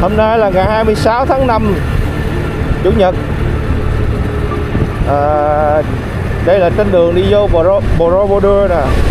Hôm nay là ngày 26 tháng 5 Chủ nhật. À, Đây là trên đường đi vô Borobudur nè.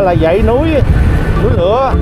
Là dãy núi Núi lửa.